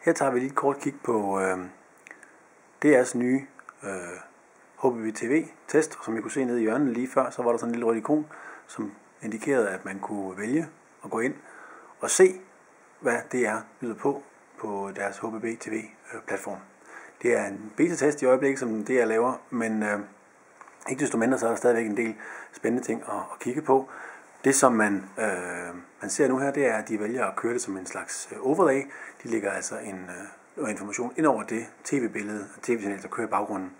Her tager vi lige et kort kig på øh, DR's nye øh, HBB TV-test, som I kunne se nede i hjørnet lige før, så var der sådan en lille rød ikon, som indikerede, at man kunne vælge at gå ind og se, hvad DR byder på på deres HBB TV-platform. Øh, Det er en beta-test i øjeblikket, som DR laver, men øh, ikke desto mindre så er der stadigvæk en del spændende ting at, at kigge på. Det, som man, øh, man ser nu her, det er, at de vælger at køre det som en slags øh, overlay. De lægger altså en øh, information ind over det tv-billede, tv-signal, der kører i baggrunden.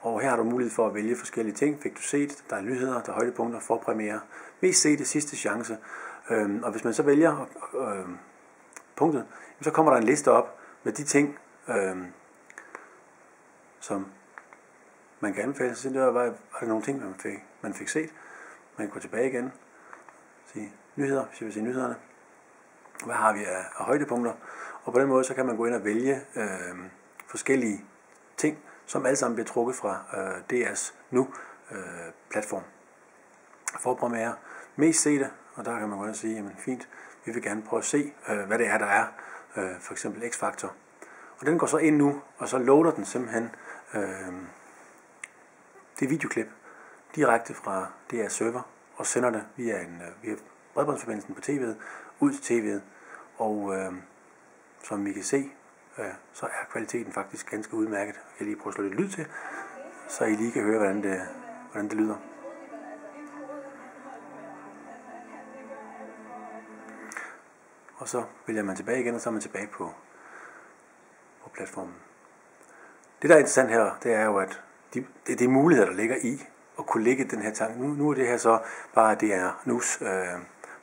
Og her har du mulighed for at vælge forskellige ting. Fik du set, der er nyheder, der er højdepunkter, forpremiere. Mest se det sidste chance. Øhm, og hvis man så vælger øh, punktet, så kommer der en liste op med de ting, øh, som man kan anbefale. Så det var, var der nogle ting, man fik, man fik set. Man kan gå tilbage igen. Sige nyheder, hvis jeg vil sige nyhederne. Hvad har vi af, af højdepunkter? Og på den måde, så kan man gå ind og vælge øh, forskellige ting, som alle sammen bliver trukket fra øh, DR's nu øh, platform. Forpremiere, mest se det, og der kan man gå ind og sige, jamen fint, vi vil gerne prøve at se, øh, hvad det er, der er, øh, for eksempel X-Factor. Og den går så ind nu, og så loader den simpelthen øh, det videoklip direkte fra DR's server, og sender det via, en, øh, via bredbåndsforbindelsen på tv'et ud til tv'et. Og øh, som vi kan se, øh, så er kvaliteten faktisk ganske udmærket. Jeg kan lige prøve at slå lidt lyd til, så I lige kan høre, hvordan det, hvordan det lyder. Og så vælger man tilbage igen, og så er man tilbage på, på platformen. Det, der er interessant her, det er jo, at de, det er de muligheder, der ligger i at kunne lægge den her tanke. Nu, nu er det her så bare, det er NUS øh,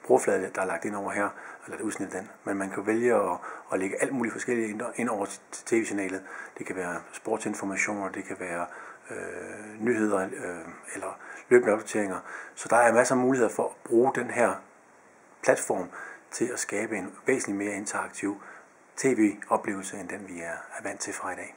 brugerflade, der er lagt ind over her, eller det udsnit den. Men man kan vælge at, at lægge alt muligt forskelligt ind, over tv-signalet. Det kan være sportsinformationer, det kan være øh, nyheder øh, eller løbende opdateringer. Så der er masser af muligheder for at bruge den her platform til at skabe en væsentligt mere interaktiv tv-oplevelse, end den vi er vant til fra i dag.